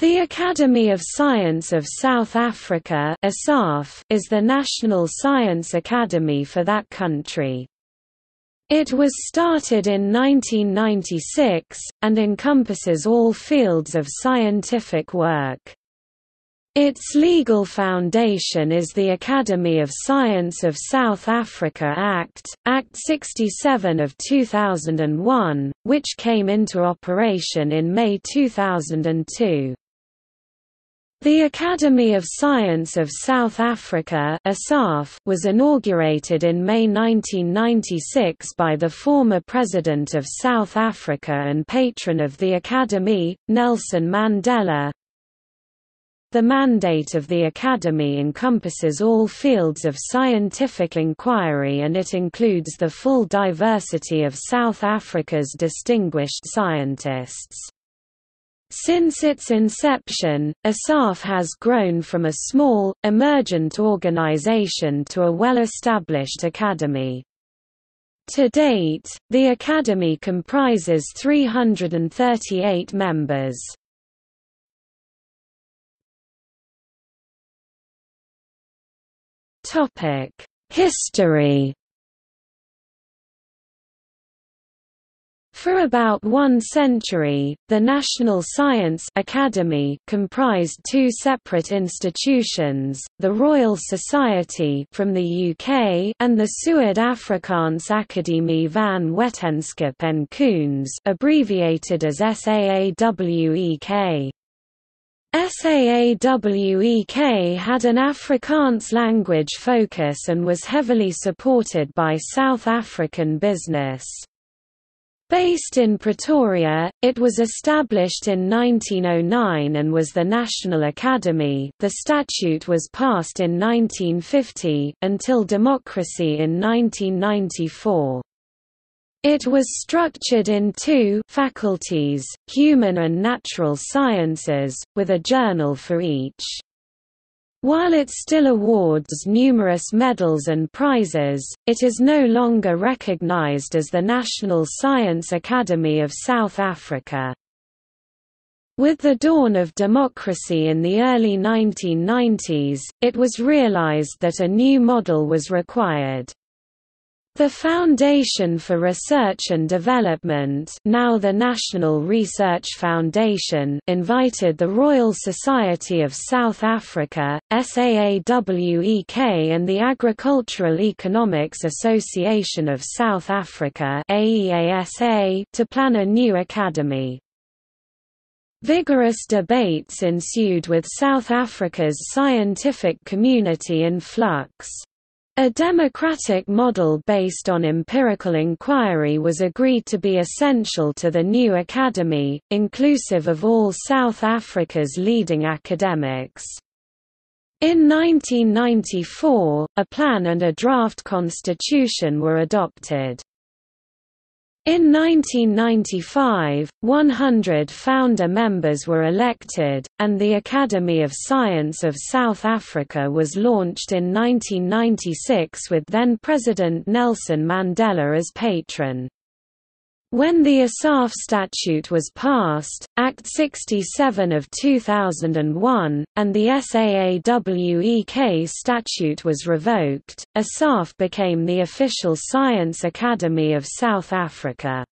The Academy of Science of South Africa is the national science academy for that country. It was started in 1996, and encompasses all fields of scientific work. Its legal foundation is the Academy of Science of South Africa Act, Act 67 of 2001, which came into operation in May 2002. The Academy of Science of South Africa was inaugurated in May 1996 by the former President of South Africa and patron of the Academy, Nelson Mandela. The mandate of the Academy encompasses all fields of scientific inquiry and it includes the full diversity of South Africa's distinguished scientists. Since its inception, ASSAf has grown from a small, emergent organization to a well-established academy. To date, the academy comprises 338 members. History For about one century, the National Science Academy comprised two separate institutions, the Royal Society from the UK and the Suid-Afrikaanse Akademie van Wetenskap en Kuns abbreviated as SAAWEK. SAAWEK had an Afrikaans language focus and was heavily supported by South African business. Based in Pretoria, it was established in 1909 and was the National Academy the statute was passed in 1950, until democracy in 1994. It was structured in two faculties, human and natural sciences, with a journal for each. While it still awards numerous medals and prizes, it is no longer recognized as the National Science Academy of South Africa. With the dawn of democracy in the early 1990s, it was realized that a new model was required. The Foundation for Research and Development now the National Research Foundation invited the Royal Society of South Africa, SAAWEK and the Agricultural Economics Association of South Africa to plan a new academy. Vigorous debates ensued with South Africa's scientific community in flux. A democratic model based on empirical inquiry was agreed to be essential to the new academy, inclusive of all South Africa's leading academics. In 1994, a plan and a draft constitution were adopted. In 1995, 100 founder members were elected, and the Academy of Science of South Africa was launched in 1996 with then-President Nelson Mandela as patron. When the ASSAf statute was passed, Act 67 of 2001, and the SAAWEK statute was revoked, ASSAf became the official Science Academy of South Africa.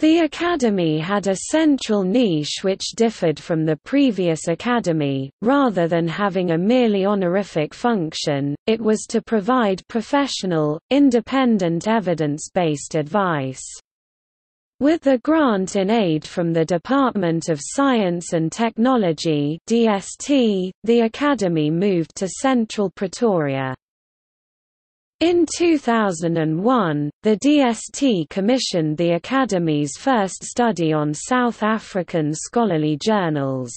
The Academy had a central niche which differed from the previous Academy, rather than having a merely honorific function, it was to provide professional, independent evidence-based advice. With the grant in aid from the Department of Science and Technology DST, the Academy moved to central Pretoria. In 2001, the DST commissioned the Academy's first study on South African scholarly journals.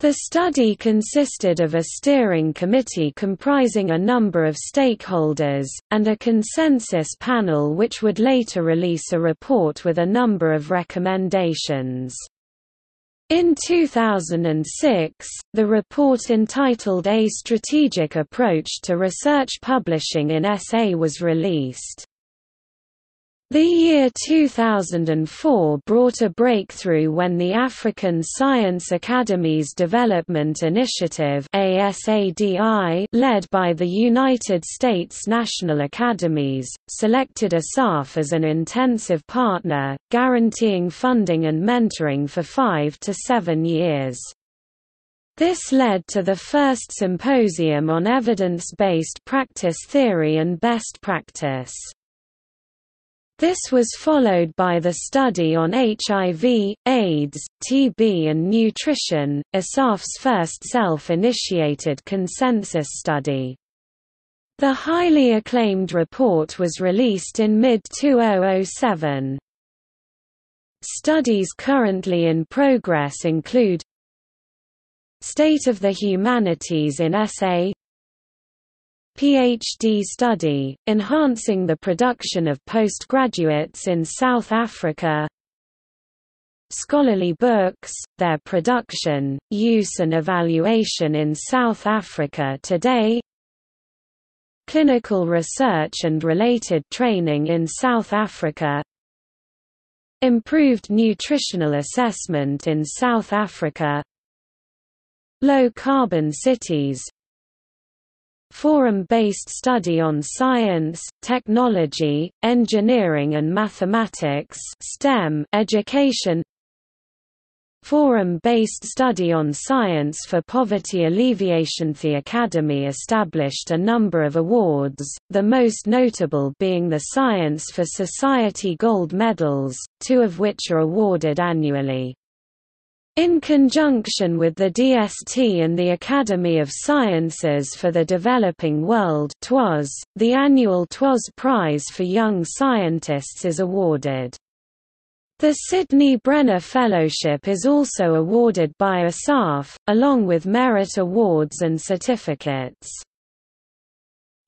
The study consisted of a steering committee comprising a number of stakeholders, and a consensus panel which would later release a report with a number of recommendations. In 2006, the report entitled A Strategic Approach to Research Publishing in SA was released. The year 2004 brought a breakthrough when the African Science Academies Development Initiative led by the United States National Academies, selected ASSAf as an intensive partner, guaranteeing funding and mentoring for five to seven years. This led to the first symposium on evidence-based practice theory and best practice. This was followed by the study on HIV, AIDS, TB and nutrition, ASSAf's first self-initiated consensus study. The highly acclaimed report was released in mid-2007. Studies currently in progress include State of the Humanities in SA PhD study, enhancing the production of postgraduates in South Africa. Scholarly books, their production, use and evaluation in South Africa today. Clinical research and related training in South Africa. Improved nutritional assessment in South Africa. Low-carbon cities, Forum-based study on science, technology, engineering and mathematics STEM education Forum-based study on science for poverty alleviation The Academy established a number of awards, the most notable being the Science for Society Gold Medals, two of which are awarded annually. In conjunction with the DST and the Academy of Sciences for the Developing World TWAS, the annual TWAS Prize for Young Scientists is awarded. The Sidney Brenner Fellowship is also awarded by ASSAf, along with merit awards and certificates.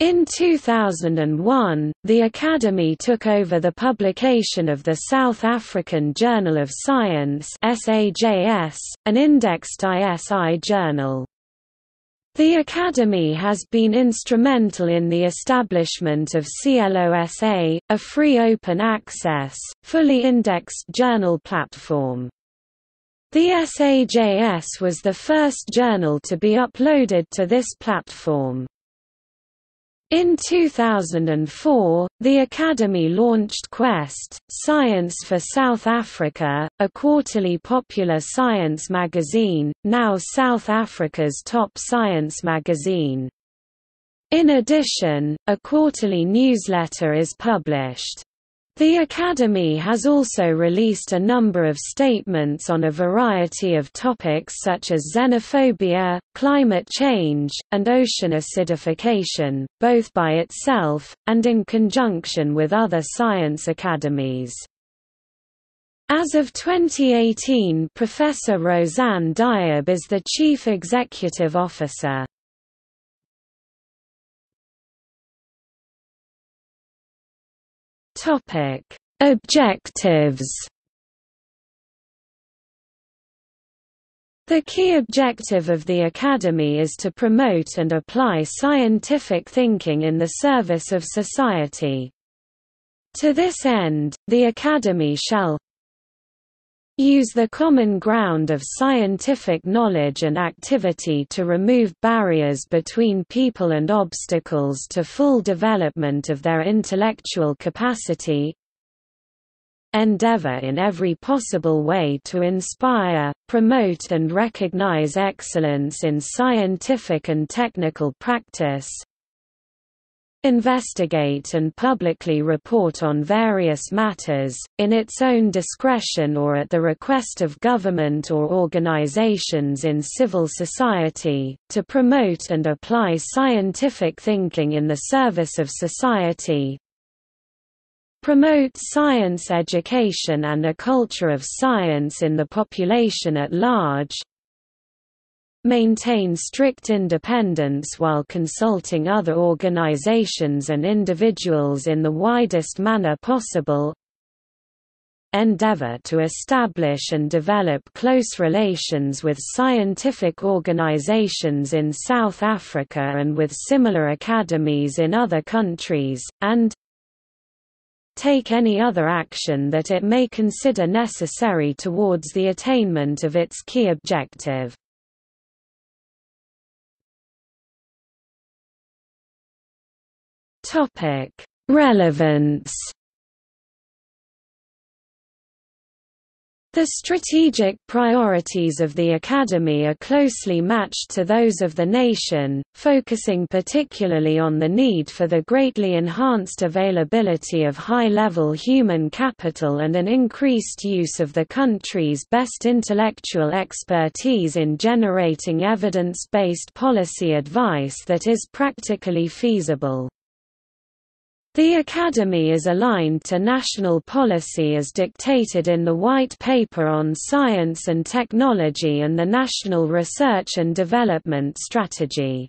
In 2001, the Academy took over the publication of the South African Journal of Science an indexed ISI journal. The Academy has been instrumental in the establishment of SciELO SA, a free open access, fully indexed journal platform. The SAJS was the first journal to be uploaded to this platform. In 2004, the Academy launched Quest, Science for South Africa, a quarterly popular science magazine, now South Africa's top science magazine. In addition, a quarterly newsletter is published. The Academy has also released a number of statements on a variety of topics such as xenophobia, climate change, and ocean acidification, both by itself, and in conjunction with other science academies. As of 2018 Professor Roseanne Diab is the Chief Executive Officer. Topic: Objectives. The key objective of the Academy is to promote and apply scientific thinking in the service of society. To this end, the Academy shall use the common ground of scientific knowledge and activity to remove barriers between people and obstacles to full development of their intellectual capacity, endeavor in every possible way to inspire, promote and recognize excellence in scientific and technical practice, investigate and publicly report on various matters, in its own discretion or at the request of government or organizations in civil society, to promote and apply scientific thinking in the service of society, promote science education and a culture of science in the population at large, maintain strict independence while consulting other organizations and individuals in the widest manner possible endeavor to establish and develop close relations with scientific organizations in South Africa and with similar academies in other countries, and take any other action that it may consider necessary towards the attainment of its key objective. Relevance The strategic priorities of the Academy are closely matched to those of the nation, focusing particularly on the need for the greatly enhanced availability of high-level human capital and an increased use of the country's best intellectual expertise in generating evidence-based policy advice that is practically feasible. The Academy is aligned to national policy as dictated in the White Paper on Science and Technology and the National Research and Development Strategy.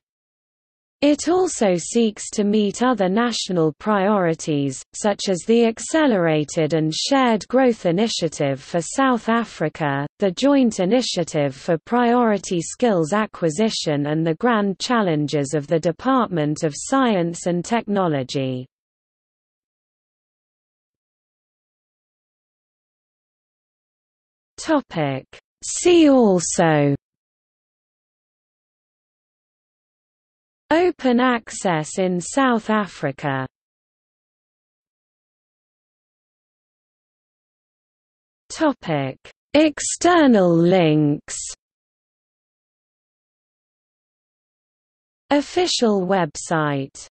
It also seeks to meet other national priorities, such as the Accelerated and Shared Growth Initiative for South Africa, the Joint Initiative for Priority Skills Acquisition and the Grand Challenges of the Department of Science and Technology. Topic. See also. Open access in South Africa. Topic. External links. Official website